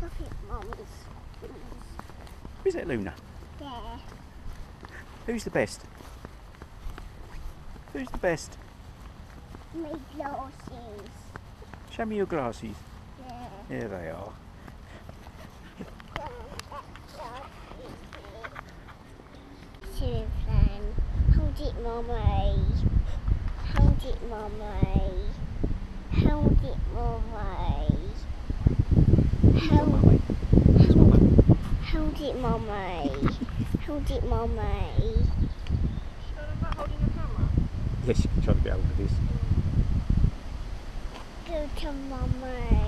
Look at Mummy's. Is it Luna? There. Who's the best? Who's the best? My glasses. Show me your glasses. There. Here they are. Hold it, Mummy. Hold it, Mummy. Hold it, Mummy. Who's got Hold, mummy? Who's got mummy? hold it, Mummy. Hold it, Mummy. Yes, you can try to get hold of this. Go to Mummy.